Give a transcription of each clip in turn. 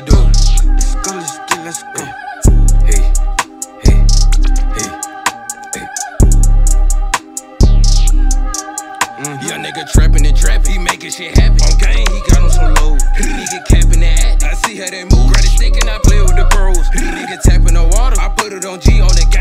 to do. Let's go, let's get, let's go. Hey, hey, hey, hey. Mm-hmm. Young nigga trapping and trapping, he making shit happen. On game, he got him some low. He nigga capping the act. I see how they move. Grab the stick and I play with the pros. He nigga tapping the water. I put it on G on the gang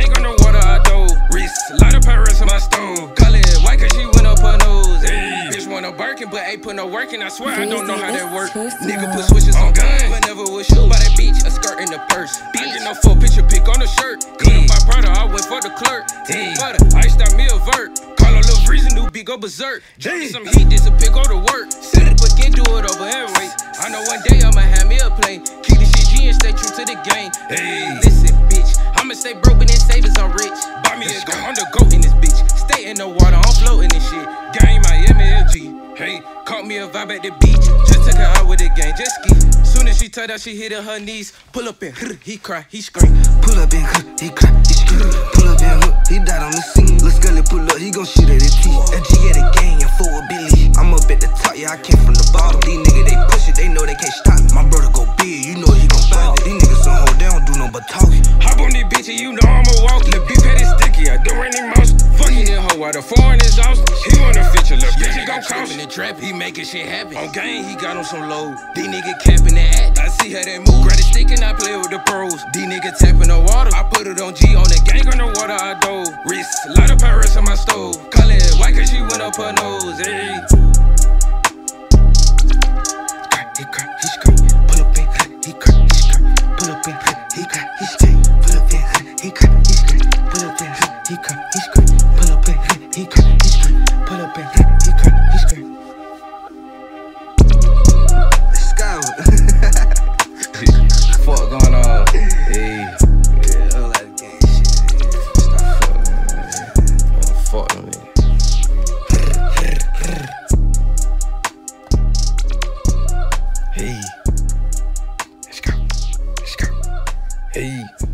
want a Birkin, but ain't put no work in. I swear I don't know how that work. Nigga put switches on gun. Whenever was shoot by that beach, a skirt in the purse. I get no full picture pick on the shirt. Cut up my brother, I went for the clerk. Butter, iced out me a vert. Call a little freezing, new beat go berserk. Drink some heat, this a pick go to work. Sit up again, do it over and wait. I know one day I'ma have me a plane. Keep the shit G and stay true to the game. Hey, listen, bitch. I'ma stay broke, but then savings I'm rich. Buy me a go, I'm the goat in this bitch. Stay in the water, I'm floating this shit. Game Miami LG. Hey, caught me a vibe at the beach. Just took her out with the gang, just ski. Soon as she tied out, she hit on her knees. Pull up and he cry, he scream. Pull up and he cry, he scream. Pull up and he died on the scene. Let's go, pull up, he gon' shoot at his teeth. That G at the gang and full with Billy. I'm up at the top, yeah, I came from the bottom. These niggas, they push it, they know they can't stop me. My brother go big, you know he gon' ball. These niggas some hold, they don't do no but talking. Hop on this bitch and you know trap, he making shit happen. On game, he got on some low. These niggas capping the act. I see how they move. Grab the stick and I play with the pros. These niggas tapping the water. I put it on G on the gang on the water. I dove. Wrist, light up Paris on my stove. Call it white cause she went up her nose. Hey. He cry, he scream. Pull up hook, he cry, he scream. Hey.